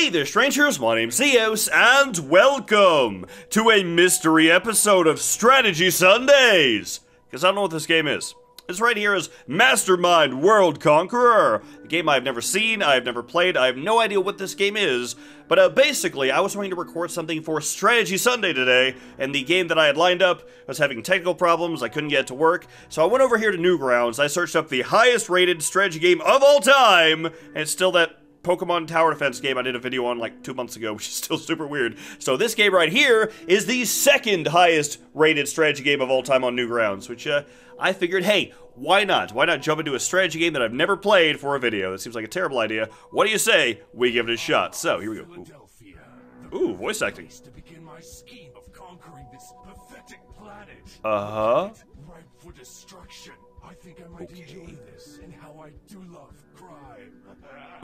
Hey there, strangers. My name's Neos, and welcome to a mystery episode of Strategy Sundays. Because I don't know what this game is. This right here is Mastermind World Conqueror, a game I've never seen, I've never played, I have no idea what this game is. But uh, basically, I was trying to record something for Strategy Sunday today, and the game that I had lined up was having technical problems, I couldn't get it to work. So I went over here to Newgrounds, I searched up the highest rated strategy game of all time, and it's still that Pokemon Tower Defense game I did a video on like two months ago, which is still super weird. So this game right here is the second highest rated strategy game of all time on Newgrounds, which uh, I figured, hey, why not? Why not jump into a strategy game that I've never played for a video? That seems like a terrible idea. What do you say? We give it a shot. So here we go. Ooh, Ooh voice acting. Uh huh. Ripe for destruction. I think I might Okay. enjoy this and how I do love crime.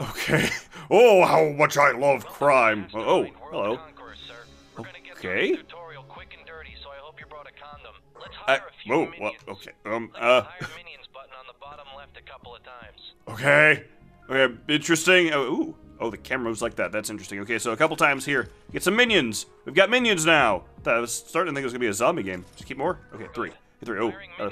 Okay. Oh, how much I love crime. Oh, Mastermind hello. Conqueror, sir. We're gonna get through Okay. this tutorial quick and dirty, so I hope you brought a condom. Let's hire a few oh, minions. well, okay. Um, Click uh, hire minions button on the bottom left a couple of times. okay. Okay, interesting. Oh, ooh. Oh, the camera moves like that. That's interesting. Okay, so a couple times here. Get some minions. We've got minions now. I was starting to think it was going to be a zombie game. Just keep more? Okay, three. Three. Oh, uh,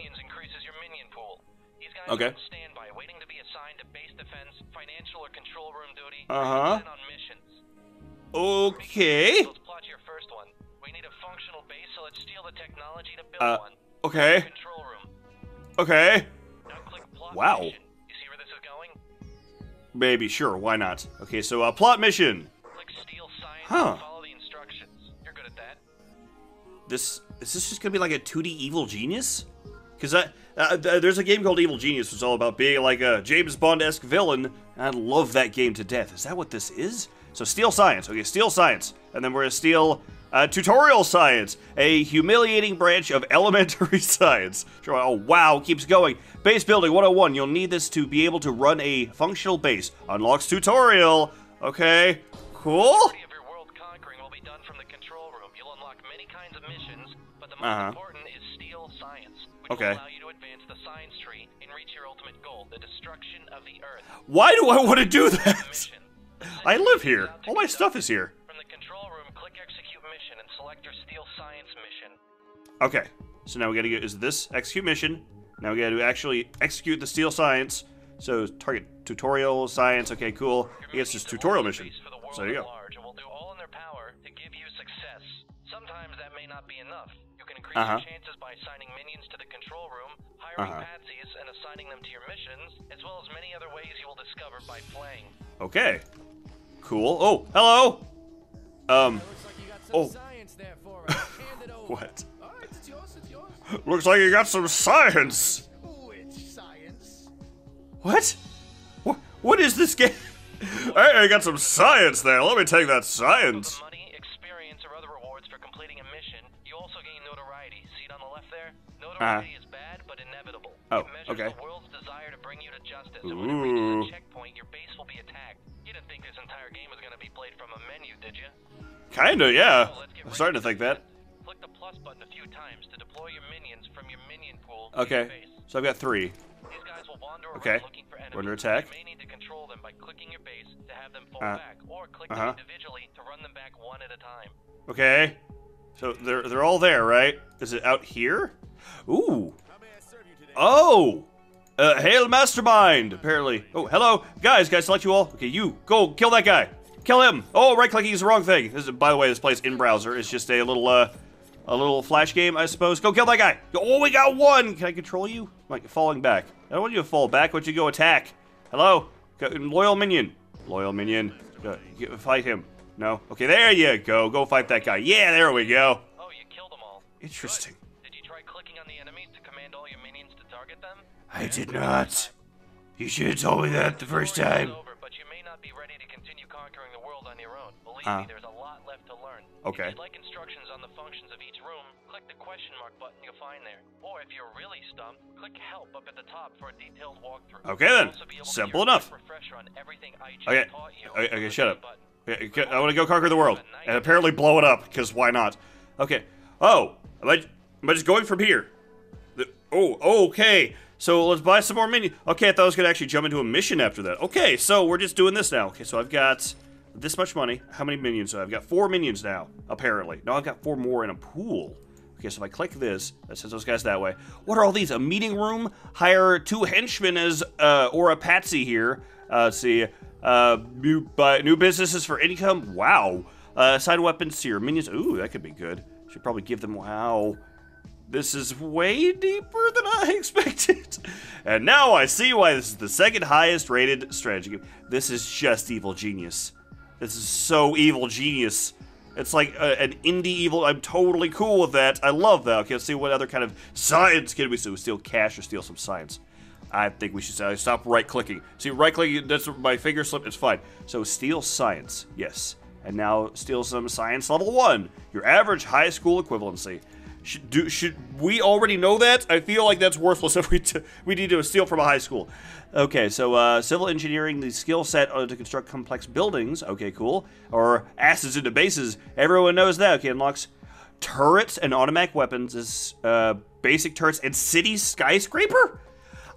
Okay. standby, waiting to be assigned to base defense, financial or control room duty, on missions. okay. Let's plot your first one. We need a functional base, so let's steal the technology to build Uh, one. okay. Control room. Okay. Now click plot Wow. mission. You see where this is going? Maybe, sure, why not? Okay, so, uh, plot mission. Click steal science Huh. and follow the instructions. You're good at that. This, is this just going to be like a 2D Evil Genius? Because uh, uh, there's a game called Evil Genius, which is all about being like a James Bond-esque villain, I love that game to death. Is that what this is? So steal science. Okay, steal science. And then we're going to steal uh, tutorial science, a humiliating branch of elementary science. Oh, wow, keeps going. Base building 101. You'll need this to be able to run a functional base. Unlocks tutorial. Okay, cool. Majority of your will be done from the control room. You'll unlock many kinds of missions, but the most important is steal science, which Okay. Why do I want to do that? I live here. All my stuff is here. From the control room, click execute mission and select your steal science mission. Okay, so now we gotta get, is this execute mission? Now we gotta actually execute the steal science. So target tutorial science, okay, cool. I guess just tutorial mission. base For the world So there you go. large and will do all in their power to give you success. Sometimes that may not be enough. You can increase Uh-huh. your chances by assigning minions to the control room, hiring Uh-huh. patsies, and assigning them to your missions, as well as many other ways you will discover by playing. Okay. Cool. Oh, hello! Um, Looks like you got some Oh. science there for us. Hand it over. what? All right, it's yours, it's yours. Looks like you got some science! Which science? What? What, what is this game? Hey, I got some science there. Let me take that science. Rewards for completing a mission, you also gain notoriety. See it on the left there? Ah. Notoriety is bad, but inevitable. Oh, it measures okay. the world's desire to bring you to justice. And when it reaches Ooh. a checkpoint, your base will be attacked. You didn't think this entire game was going to be played from a menu, did you? Kinda, yeah. Well, I'm right starting to think that. Click the plus button a few times to deploy your minions from your minion pool Okay, so I've got three. Okay. looking for enemies. We're under attack. You may need to control them by clicking your base to have them fall Uh, back, or click them individually to run them back one at a time. Okay. So they're they're all there, right? Is it out here? Ooh. How may I serve you today? Oh. Uh, hail mastermind. Apparently. Oh, hello, guys. Guys, select you all. Okay, you go kill that guy. Kill him. Oh, right clicking is the wrong thing. This is, by the way, this plays in browser. It's just a little uh, a little flash game, I suppose. Go kill that guy. Oh, we got one. Can I control you? I'm like falling back. I don't want you to fall back. I want you to go attack. Hello, Go- loyal minion. Loyal minion. Uh, get- fight him. No. Okay, there you go. Go fight that guy. Yeah, there we go. Oh, you killed them all. Interesting. Good. Did you try clicking on the enemies to command all your minions to target them? I did not. You should have told me that the first time. over, but you may not be ready to continue conquering the world on your own. Believe Uh. me, there's a Okay. If you'd like instructions on the functions of each room, click the question mark button you'll find there. Or if you're really stumped, click help up at the top for a detailed walkthrough. Okay, then. You'll also be able to Simple enough. on everything I just Okay. Okay, okay, shut up. Okay, I want to go conquer the world, and apparently blow it up. Because why not? Okay. Oh, am I, am I just going from here? The- oh, okay. So let's buy some more minions. Okay, I thought I was gonna actually jump into a mission after that. Okay, so we're just doing this now. Okay, so I've got this much money. How many minions do I have? I've got four minions now, apparently. No, I've got four more in a pool. Okay, so if I click this, that sends those guys that way. What are all these? A meeting room? Hire two henchmen as, uh, or a patsy here. Uh, let's see. Uh, new, new businesses for income? Wow. Uh, side weapons your minions. Ooh, that could be good. Should probably give them, wow. This is way deeper than I expected. And now I see why this is the second highest rated strategy game. This is just evil genius. This is so evil genius. It's like a, an indie evil. I'm totally cool with that. I love that. Okay, let's see what other kind of science can we do. Steal cash or steal some science. I think we should uh, stop right clicking. See, right clicking, that's my finger slip, it's fine. So steal science, yes. And now steal some science level one, your average high school equivalency. Should, do, should we already know that? I feel like that's worthless if we, we need to steal from a high school. Okay, so uh, civil engineering, the skill set to construct complex buildings. Okay, cool. Or acids into bases. Everyone knows that. Okay, unlocks turrets and automatic weapons is uh, basic turrets and city skyscraper.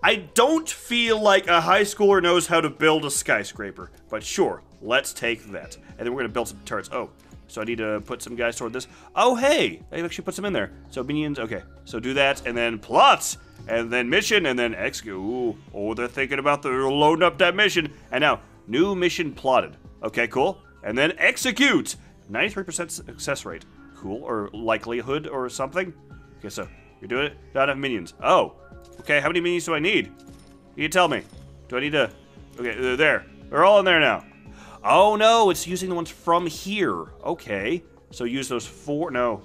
I don't feel like a high schooler knows how to build a skyscraper, but sure, let's take that. And then we're gonna build some turrets. Oh, so I need to put some guys toward this. Oh, hey, I actually put some in there. So minions, okay. So do that, and then plots, and then mission, and then execute. Ooh, oh, they're thinking about the loading up that mission. And now, new mission plotted. Okay, cool. And then execute. 93% success rate. Cool, or likelihood, or something. Okay, so you're doing it. Not enough minions. Oh, okay. How many minions do I need? You tell me. Do I need to? Okay, they're there. They're all in there now. Oh no, it's using the ones from here. Okay, so use those four. No.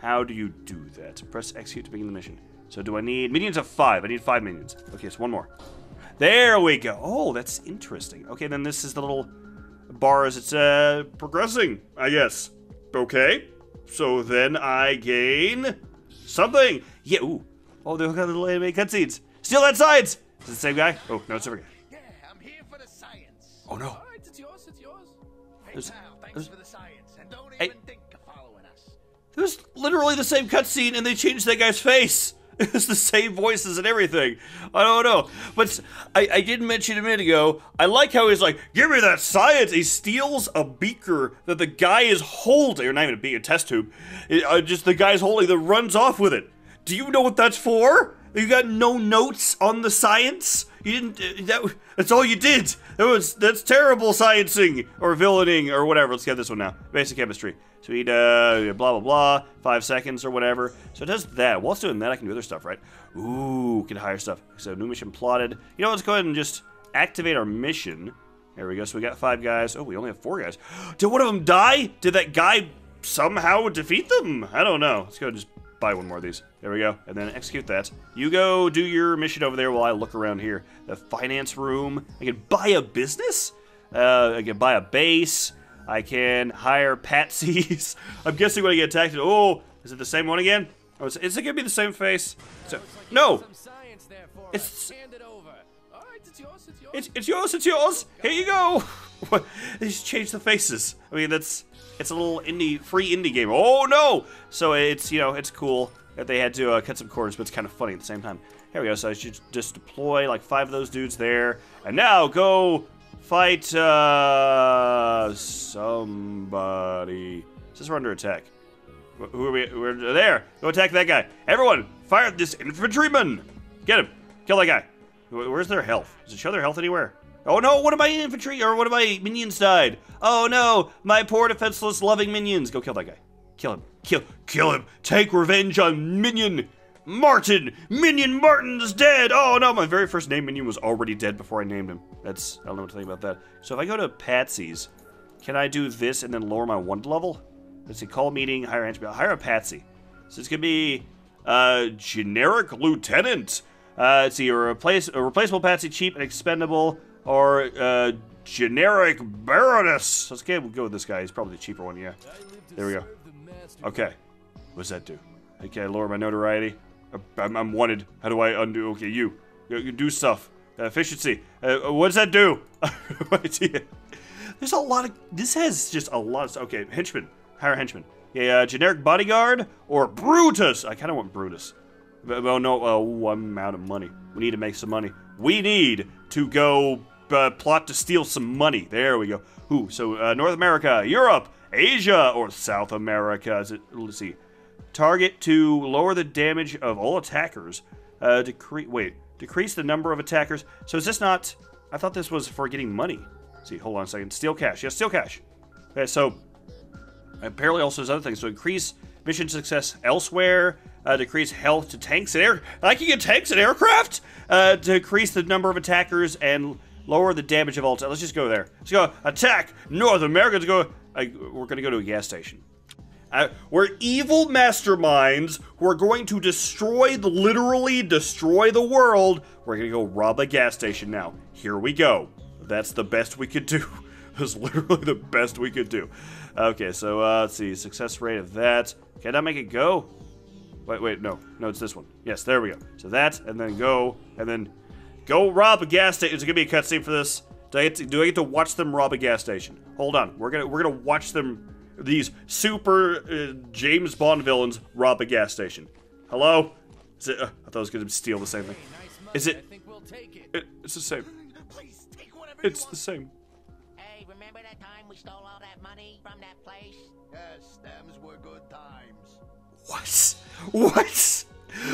How do you do that? Press execute to begin the mission. So do I need minions of five? I need five minions. Okay, so one more. There we go. Oh, that's interesting. Okay, then this is the little bar as it's uh, progressing, I guess. Okay, so then I gain something. Yeah, ooh. Oh, they've got little anime cutscenes. Steal that science! Is it the same guy? Oh, no, it's different guy. Oh, no. All right, it's yours, it's yours. Hey, There's- pal, thanks there's- for the science. And don't even think of following us. It was literally the same cutscene, and they changed that guy's face. It was the same voices and everything. I don't know, but I, I did mention a minute ago. I like how he's like, "Give me that science." He steals a beaker that the guy is holding, or not even a beaker, a test tube. It, uh, just the guy's holding that runs off with it. Do you know what that's for? You got no notes on the science. You didn't. Uh, that, that's all you did. That was that's terrible sciencing or villaining or whatever. Let's get this one now. Basic chemistry. So we uh, blah blah blah. Five seconds or whatever. So it does that. While it's doing that, I can do other stuff, right? Ooh, can hire stuff. So new mission plotted. You know, let's go ahead and just activate our mission. There we go. So we got five guys. Oh, we only have four guys. Did one of them die? Did that guy somehow defeat them? I don't know. Let's go just buy one more of these. There we go. And then execute that. You go do your mission over there while I look around here. The finance room. I can buy a business? Uh, I can buy a base. I can hire patsies. I'm guessing when I get attacked. Oh, is it the same one again? Oh, is, is it gonna be the same face? So, no, there for It's- it. It's yours, it's yours. it's, it's yours. It's yours. Here you go. What? They just changed the faces. I mean, that's it's a little indie, free indie game. Oh no! So it's you know it's cool that they had to uh, cut some corners, but it's kind of funny at the same time. Here we go. So I should just deploy like five of those dudes there, and now go fight uh somebody. Says we're under attack. Who are we? We're there. Go attack that guy. Everyone, fire this infantryman. Get him. Kill that guy. Where's their health? Does it show their health anywhere? Oh no, one of my infantry or one of my minions died. Oh no, my poor defenseless loving minions. Go kill that guy. Kill him. Kill kill him. Take revenge on Minion Martin. Minion Martin's dead. Oh no, my very first name minion was already dead before I named him. That's I don't know what to think about that. So if I go to Patsy's, can I do this and then lower my wonder level? Let's see, call meeting, hire henchman, hire a Patsy. So it's gonna be uh generic lieutenant. Uh, let's see, a, replace, a replaceable Patsy, cheap and expendable, or uh, generic Baroness. Let's we'll go with this guy. He's probably the cheaper one, yeah. There we go. Okay. What's that do? Okay, lower my notoriety. Uh, I'm, I'm wanted. How do I undo? Okay, you. You, you do stuff. Uh, efficiency. Uh, uh, what does that do? There's a lot of. This has just a lot of. Okay, henchman. Hire henchman. Yeah, uh, generic bodyguard or Brutus. I kind of want Brutus. Well, no. Uh, ooh, I'm out of money. We need to make some money. We need to go uh, plot to steal some money. There we go. Ooh, so uh, North America, Europe, Asia, or South America. Is it? Let's see. Target to lower the damage of all attackers. Uh, decrease. Wait, decrease the number of attackers. So is this not? I thought this was for getting money. Let's see, hold on a second. Steal cash. Yes, steal cash. Okay, so apparently also there's other things. So increase mission success elsewhere. Uh, decrease health to tanks and air. I can get tanks and aircraft. Uh, decrease the number of attackers and lower the damage of all. Let's just go there. Let's go attack North America. Let's go. I, we're gonna go to a gas station. Uh, we're evil masterminds who are going to destroy, the, literally destroy the world. We're gonna go rob a gas station now. Here we go. That's the best we could do. That's literally the best we could do. Okay, so uh, let's see. Success rate of that. Can I make it go? Wait, wait, no. No, it's this one. Yes, there we go. So that, and then go, and then go rob a gas station. Is it gonna be a cutscene for this? Do I, get to, do I get to watch them rob a gas station? Hold on. We're gonna we're gonna watch them these super uh, James Bond villains rob a gas station. Hello? Is it, uh, I thought I was gonna steal the same thing. Is it- we'll it. it it's the same. Please It's the same. Hey, remember that time we stole all that money from that place? Yes, stems were good times. What? What?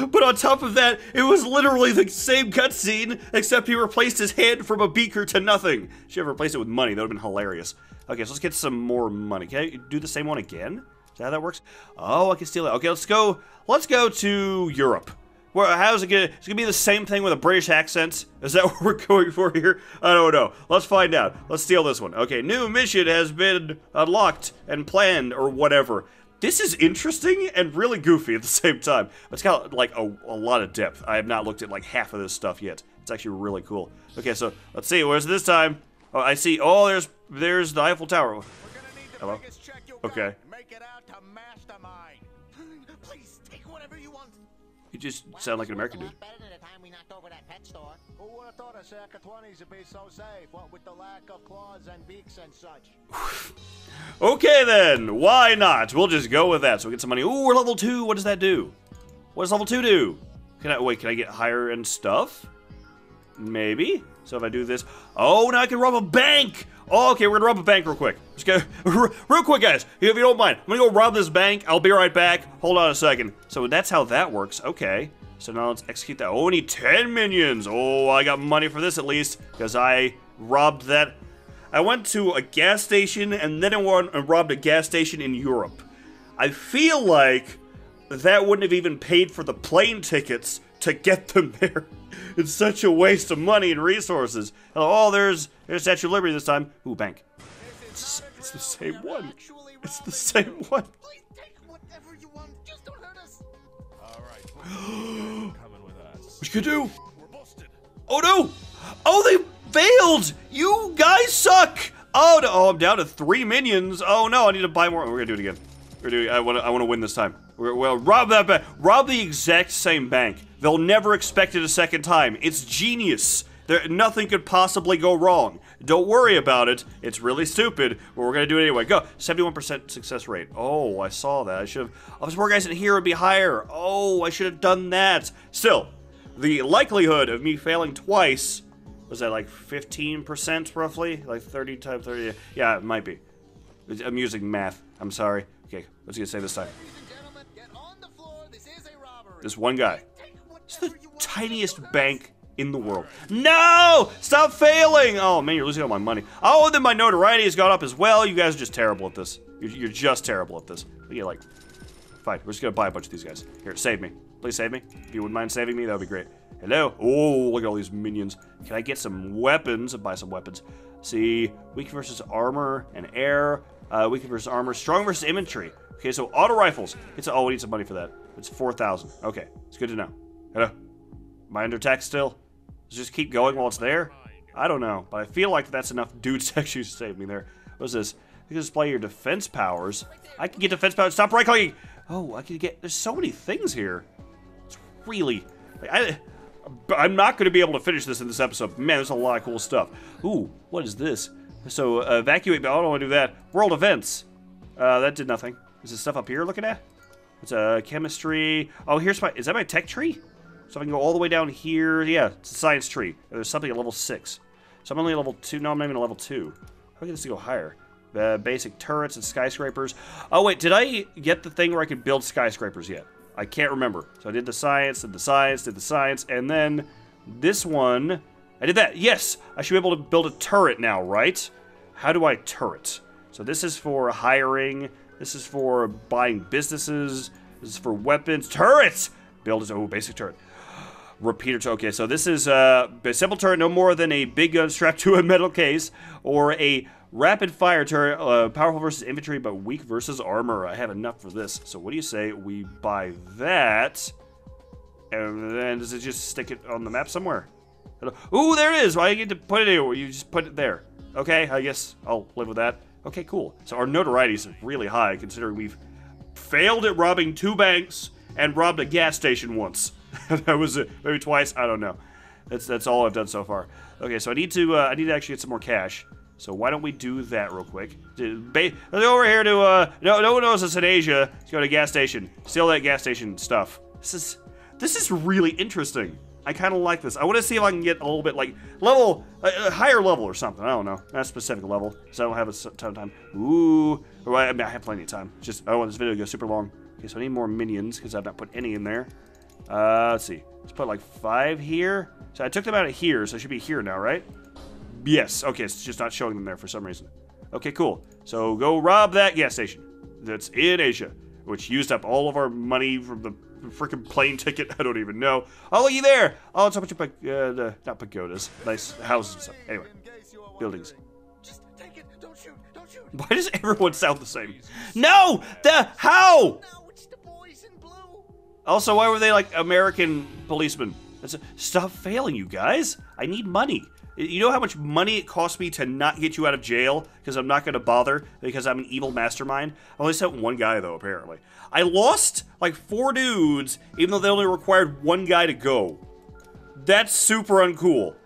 But on top of that, it was literally the same cutscene, except he replaced his hand from a beaker to nothing. Should have replaced it with money. That would have been hilarious. Okay, so let's get some more money. Can I do the same one again? Is that how that works? Oh, I can steal it. Okay, let's go. Let's go to Europe. Well, how's it gonna? It's gonna be the same thing with a British accent. Is that what we're going for here? I don't know. Let's find out. Let's steal this one. Okay, new mission has been unlocked and planned, or whatever. This is interesting and really goofy at the same time. It's got like a, a lot of depth. I have not looked at like half of this stuff yet. It's actually really cool. Okay, so let's see. Where's this time? Oh, I see. Oh, there's there's the Eiffel Tower. We're gonna need the Hello? check Okay. Make it out to Mastermind. Please take whatever you want. You just Well, sound like an American dude. Who would have thought a sack of 20s would be so safe? What with the lack of claws and beaks and such? Okay then, why not? We'll just go with that. So we get some money. Ooh, we're level two. What does that do? What does level two do? Can I wait? Can I get higher end stuff? Maybe. So if I do this, oh, now I can rob a bank. Oh, okay, we're gonna rob a bank real quick. Let's go, real quick, guys. If you don't mind, I'm gonna go rob this bank. I'll be right back. Hold on a second. So that's how that works. Okay. So now let's execute that. Oh, Only 10 minions. Oh, I got money for this at least because I robbed that I went to a gas station and then I went and robbed a gas station in Europe. I feel like that wouldn't have even paid for the plane tickets to get them there. It's such a waste of money and resources. Oh, there's there's Statue of Liberty this time. Ooh, bank. It's, it's the same one. It's the same one. What you do? Oh no! Oh, they failed! You guys suck! Oh no! Oh, I'm down to three minions. Oh no! I need to buy more. We're gonna do it again. We're gonna. I want. I want to win this time. We're, well, rob that bank. Rob the exact same bank. They'll never expect it a second time. It's genius. There, nothing could possibly go wrong. Don't worry about it. It's really stupid, but we're gonna do it anyway. Go. 71% success rate. Oh, I saw that. I should have. Oh, there's more guys in here. Would be higher. Oh, I should have done that. Still, the likelihood of me failing twice was that like 15% roughly? Like 30 times 30? Yeah, it might be. I'm using math. I'm sorry. Okay, what's he gonna say this time? Ladies and gentlemen, get on the floor. This is a robbery. This one guy. It's the whatever you want. tiniest Just don't hurt us. bank in the world. No! Stop failing! Oh man, you're losing all my money. Oh, then my notoriety has gone up as well. You guys are just terrible at this. You're, you're just terrible at this. We get like, fine. We're just gonna buy a bunch of these guys. Here, save me. Please save me. If you wouldn't mind saving me, that would be great. Hello. Oh, look at all these minions. Can I get some weapons? Buy some weapons. See, weak versus armor and air. Uh, weak versus armor. Strong versus infantry. Okay, so auto rifles. It's oh, we need some money for that. It's four thousand. Okay, it's good to know. Hello. Am I under attack still? Just keep going while it's there? I don't know, but I feel like that's enough dudes to save me there. What's this? You can display your defense powers. I can get defense powers. Stop right clicking! Oh, I can get. There's so many things here. It's really. like, I, I'm not going to be able to finish this in this episode. Man, there's a lot of cool stuff. Ooh, what is this? So, uh, evacuate. I don't want to do that. World events. Uh, that did nothing. Is this stuff up here looking at? It's a chemistry. Oh, here's my. Is that my tech tree? So I can go all the way down here. Yeah, it's a science tree. There's something at level six. So I'm only level 2. No, I'm not even a level 2. How do I get this to go higher? The basic turrets and skyscrapers. Oh, wait, did I get the thing where I could build skyscrapers yet? I can't remember. So I did the science, did the science, did the science, and then this one... I did that. Yes, I should be able to build a turret now, right? How do I turret? So this is for hiring. This is for buying businesses. This is for weapons. Turrets! Build is, oh, basic turret. Repeater, okay, so this is uh, a simple turret, no more than a big gun strapped to a metal case, or a rapid fire turret, uh, powerful versus infantry, but weak versus armor. I have enough for this. So what do you say we buy that, and then does it just stick it on the map somewhere? Ooh, there it is. Why you get to put it here? You just put it there. Okay, I guess I'll live with that. Okay, cool. So our notoriety is really high considering we've failed at robbing two banks and robbed a gas station once. that was it. Maybe twice. I don't know. That's that's all I've done so far. Okay, so I need to uh, I need to actually get some more cash. So why don't we do that real quick? Let's go over here to uh no no one knows us in Asia. Let's go to gas station. Steal that gas station stuff. This is this is really interesting. I kind of like this. I want to see if I can get a little bit like level, a, a higher level or something. I don't know, not a specific level, so I don't have a ton of time. Ooh, I, mean, I have plenty of time. Just I don't want this video to go super long. Okay, so I need more minions because I've not put any in there. Uh, let's see. Let's put like five here. So I took them out of here, so I should be here now, right? Yes. Okay, it's just not showing them there for some reason. Okay, cool. So go rob that gas station that's in Asia, which used up all of our money from the freaking plane ticket. I don't even know. Oh, look you there. Oh, it's a bunch of uh, not pagodas, nice houses and stuff. Anyway, buildings. Just take it. Don't shoot. Don't shoot. Why does everyone sound the same? No, the how? Also, why were they like American policemen? A, stop failing, you guys. I need money. You know how much money it costs me to not get you out of jail because I'm not going to bother because I'm an evil mastermind? I only sent one guy, though, apparently. I lost like four dudes, even though they only required one guy to go. That's super uncool.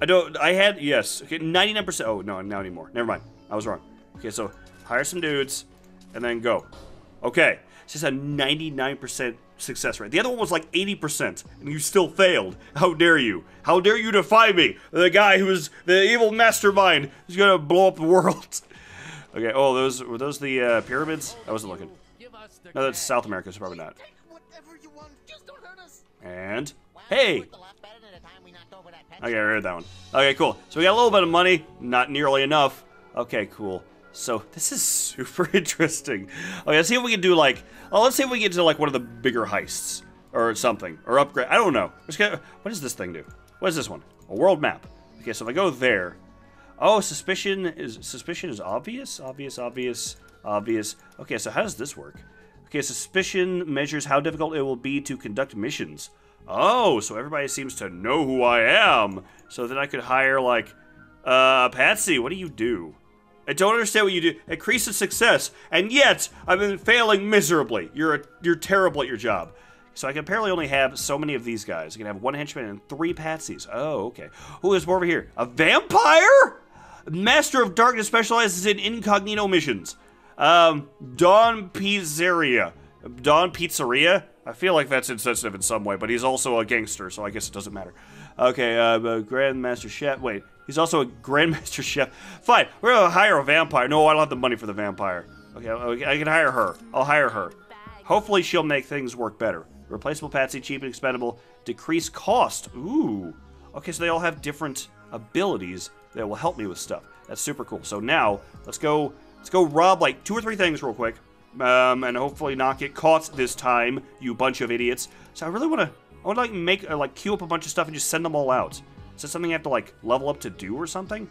I don't, I had, yes, okay, 99%. Oh, no, not anymore. Never mind. I was wrong. Okay, so hire some dudes and then go. Okay, it's just a 99% success rate. The other one was like 80%, and you still failed. How dare you? How dare you defy me? The guy who is the evil mastermind who's gonna blow up the world. okay, oh, those were those the uh, pyramids? I wasn't looking. No, that's South America, so probably not. And, hey! Okay, I read that one. Okay, cool. So we got a little bit of money, not nearly enough. Okay, cool. So this is super interesting. Okay, let's see if we can do like, oh, let's see if we get to like one of the bigger heists or something or upgrade. I don't know. What does this thing do? What is this one? A world map. Okay, so if I go there, oh, suspicion is suspicion is obvious, obvious, obvious, obvious. Okay, so how does this work? Okay, suspicion measures how difficult it will be to conduct missions. Oh, so everybody seems to know who I am. So then I could hire like, uh, Patsy. What do you do? I don't understand what you do. Increases success, and yet I've been failing miserably. You're a, you're terrible at your job. So I can apparently only have so many of these guys. I can have one henchman and three patsies. Oh, okay. Who is more over here? A vampire? Master of Darkness specializes in incognito missions. Um, Don Pizzeria. Don Pizzeria? I feel like that's insensitive in some way, but he's also a gangster, so I guess it doesn't matter. Okay, uh, Grandmaster Chef. Wait, he's also a Grandmaster Chef. Fine, we're gonna hire a vampire. No, I don't have the money for the vampire. Okay, I can hire her. I'll hire her. Hopefully, she'll make things work better. Replaceable Patsy, cheap and expendable. Decrease cost. Ooh. Okay, so they all have different abilities that will help me with stuff. That's super cool. So now, let's go. Let's go rob like two or three things real quick, um, and hopefully not get caught this time. You bunch of idiots. So I really want to. I to like make uh, like queue up a bunch of stuff and just send them all out. Is that something I have to like level up to do or something?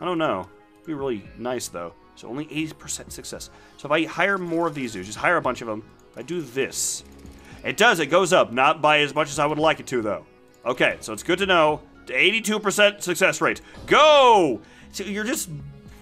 I don't know. It'd be really nice though. So only 80% success. So if I hire more of these dudes, just hire a bunch of them. If I do this, it does. It goes up, not by as much as I would like it to though. Okay, so it's good to know. 82% success rate. Go! So you're just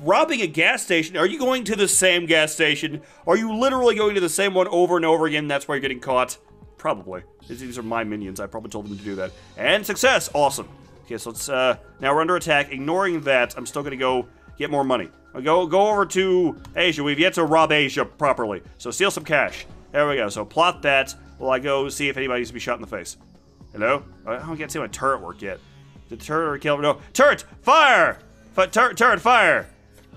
robbing a gas station. Are you going to the same gas station? Are you literally going to the same one over and over again? That's why you're getting caught. Probably. These are my minions. I probably told them to do that. And success. Awesome. Okay, so let's, uh, now we're under attack. Ignoring that, I'm still gonna go get more money. I'll go, go over to Asia. We've yet to rob Asia properly. So steal some cash. There we go. So plot that while I go see if anybody needs to be shot in the face. Hello? I don't get to see my turret work yet. The turret kill? No. Turret! Fire! F- tur- turret, fire!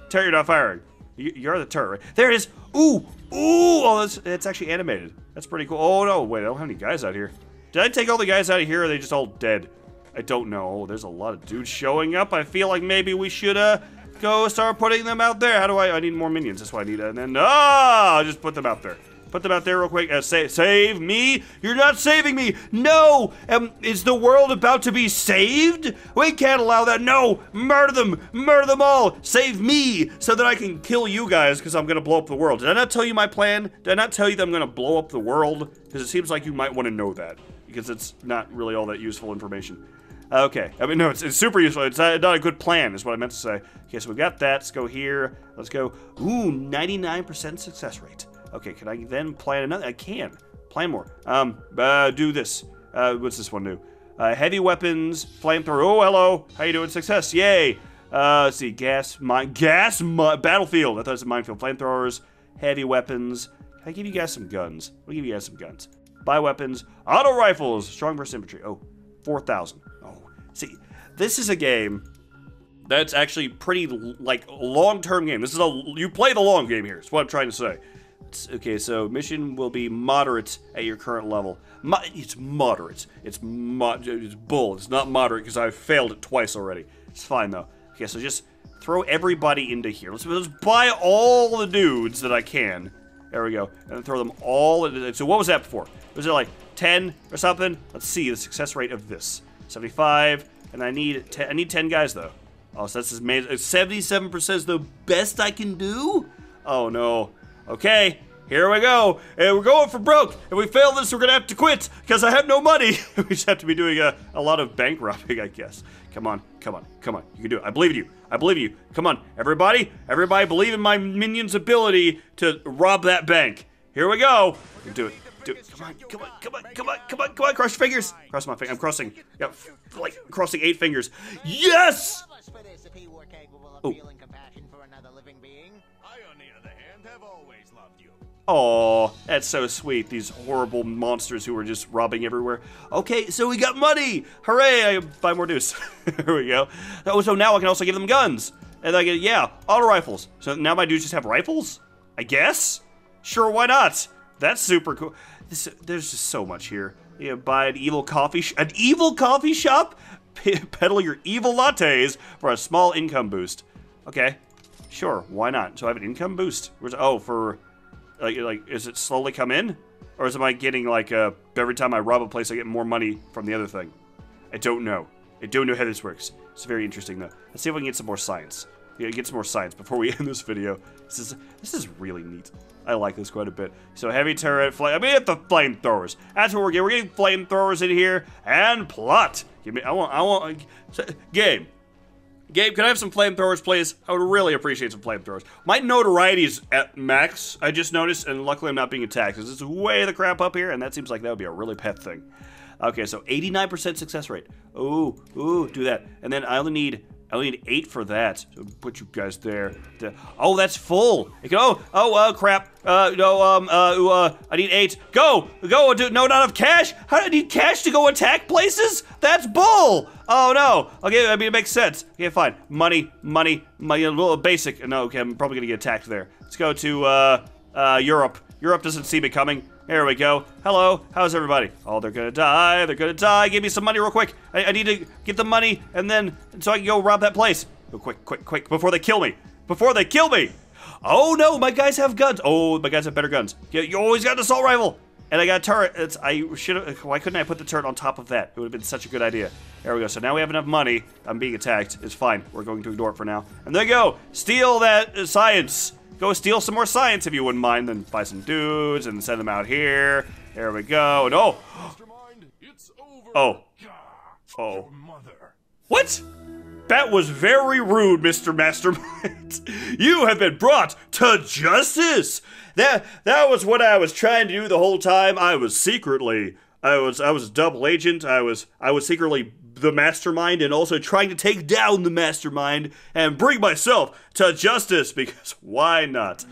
Turret, you're not firing. You, you're the turret, right? There it is. Ooh! Ooh! Oh, that's, it's actually animated. That's pretty cool. Oh, no. Wait, I don't have any guys out here. Did I take all the guys out of here, or are they just all dead? I don't know. There's a lot of dudes showing up. I feel like maybe we should, uh, go start putting them out there. How do I? I need more minions. That's why I need. And then, ah, oh, just put them out there. Put them out there real quick. Uh, say, save me. You're not saving me. No. Um, is the world about to be saved? We can't allow that. No. Murder them. Murder them all. Save me so that I can kill you guys because I'm going to blow up the world. Did I not tell you my plan? Did I not tell you that I'm going to blow up the world? Because it seems like you might want to know that because it's not really all that useful information. Okay, I mean, no, it's, it's super useful. It's not, not, a good plan, is what I meant to say. Okay, so we've got that. Let's go here. Let's go. Ooh, 99% success rate. Okay, can I then plan another? I can. Plan more. Um, uh, do this. Uh, what's this one do? Uh, heavy weapons, flamethrower. Oh, hello. How you doing? Success. Yay. Uh, let's see. Gas, mine, gas, mi battlefield. I thought it was a minefield. Flamethrowers, heavy weapons. Can I give you guys some guns? I'll give you guys some guns. Buy weapons, auto rifles, strong burst infantry. Oh, 4,000. See, this is a game that's actually pretty like long-term game. This is a you play the long game here. Is what I'm trying to say. It's, okay, so mission will be moderate at your current level. Mo it's moderate. It's mo it's bull. It's not moderate because I've failed it twice already. It's fine though. Okay, so just throw everybody into here. Let's, let's buy all the dudes that I can. There we go. And throw them all. So what was that before? Was it like 10 or something? Let's see the success rate of this. 75, and I need 10, I need 10 guys though. Oh, so that's amazing. 77% is the best I can do? Oh no. Okay, here we go. And we're going for broke. If we fail this, we're gonna have to quit because I have no money. we just have to be doing a, a lot of bank robbing, I guess. Come on, come on, come on. You can do it. I believe in you. I believe in you. Come on, everybody. Everybody believe in my minion's ability to rob that bank. Here we go. Do it. Do it. Come on, come on, come on, come on, come on, come on. Cross your fingers. Cross my finger. I'm crossing. Yeah, like crossing eight fingers. Yes! Oh. Oh, that's so sweet. These horrible monsters who are just robbing everywhere. Okay, so we got money. Hooray! I buy more dudes. Here we go. Oh, so now I can also give them guns. And I get, yeah, auto rifles. So now my dudes just have rifles? I guess? Sure, why not? That's super cool. This, there's just so much here. You buy an evil coffee, an evil coffee shop, peddle your evil lattes for a small income boost. Okay, sure, why not? So I have an income boost. Where's oh for like like is it slowly come in, or is am I getting like uh every time I rob a place I get more money from the other thing? I don't know. I don't know how this works. It's very interesting though. Let's see if we can get some more science. Yeah, get some more science before we end this video. This is this is really neat. I like this quite a bit. So heavy turret, flame. I mean, get the flamethrowers. That's what we're getting. We're getting flamethrowers in here and plot. Give me. I want. I want. Uh, game. Gabe, can I have some flamethrowers, please? I would really appreciate some flamethrowers. My notoriety is at max, I just noticed, and luckily I'm not being attacked, because it's way the crap up here, and that seems like that would be a really pet thing. Okay, so 89% success rate. Ooh, ooh, do that. And then I only need I only need eight for that. So put you guys there. The, oh, that's full. Can, oh, oh, uh, crap. Uh, no, um, uh, uh, I need eight. Go, go. Do, no, not enough cash. How do I need cash to go attack places? That's bull. Oh no. Okay, I mean it makes sense. Okay, fine. Money, money, money. A little basic. No, okay, I'm probably gonna get attacked there. Let's go to uh, uh, Europe. Europe doesn't see me coming. There we go. Hello, how's everybody? Oh, they're gonna die, they're gonna die. Give me some money real quick. I, I need to get the money and then, so I can go rob that place. Go quick, quick, quick, before they kill me. Before they kill me. Oh no, my guys have guns. Oh, my guys have better guns. You, you always got an assault rifle. And I got a turret. It's, I should why couldn't I put the turret on top of that? It would have been such a good idea. There we go. So now we have enough money. I'm being attacked. It's fine. We're going to ignore it for now. And there you go. Steal that science. Go steal some more science if you wouldn't mind. Then buy some dudes and send them out here. There we go. And oh. Oh. Oh. What? That was very rude, Mr. Mastermind. you have been brought to justice. That that was what I was trying to do the whole time. I was secretly I was I was a double agent. I was I was secretly the mastermind and also trying to take down the mastermind and bring myself to justice because why not?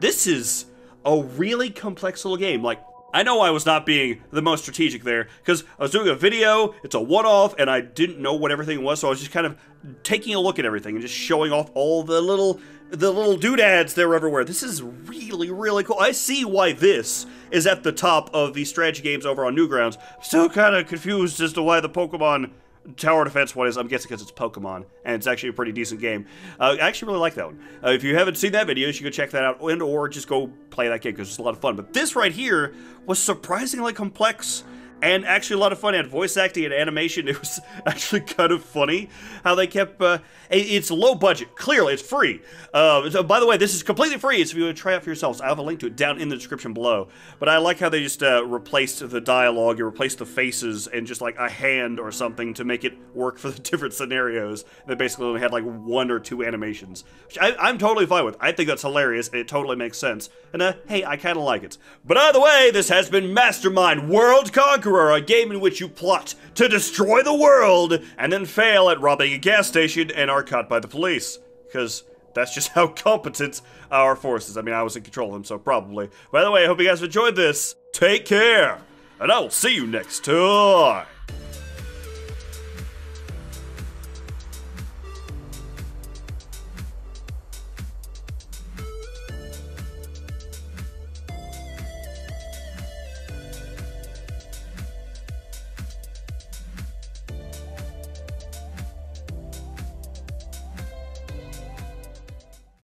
This is a really complex little game. Like I know I was not being the most strategic there because I was doing a video, it's a one off, and I didn't know what everything was, so I was just kind of taking a look at everything and just showing off all the little the little doodads that were everywhere. This is really, really cool. I see why this is at the top of the strategy games over on Newgrounds. I'm still kind of confused as to why the Pokemon Tower Defense one is. I'm guessing because it's Pokemon, and it's actually a pretty decent game. Uh, I actually really like that one. Uh, if you haven't seen that video, you should go check that out, and or just go play that game because it's a lot of fun. But this right here was surprisingly complex and actually a lot of fun. It had voice acting and animation. It was actually kind of funny how they kept. Uh, it's low budget. Clearly, it's free. Uh, so by the way, this is completely free. So if you want to try it for yourselves, I have a link to it down in the description below. But I like how they just uh, replaced the dialogue, and replaced the faces, and just like a hand or something to make it work for the different scenarios. They basically only had like one or two animations, which I, am totally fine with. I think that's hilarious, and it totally makes sense. And uh, hey, I kind of like it. But either way, this has been Mastermind World Conqueror, a game in which you plot to destroy the world and then fail at robbing a gas station and are caught by the police. Because that's just how competent our forces. I mean, I was in control of them, so probably. By the way, I hope you guys enjoyed this. Take care, and I will see you next time.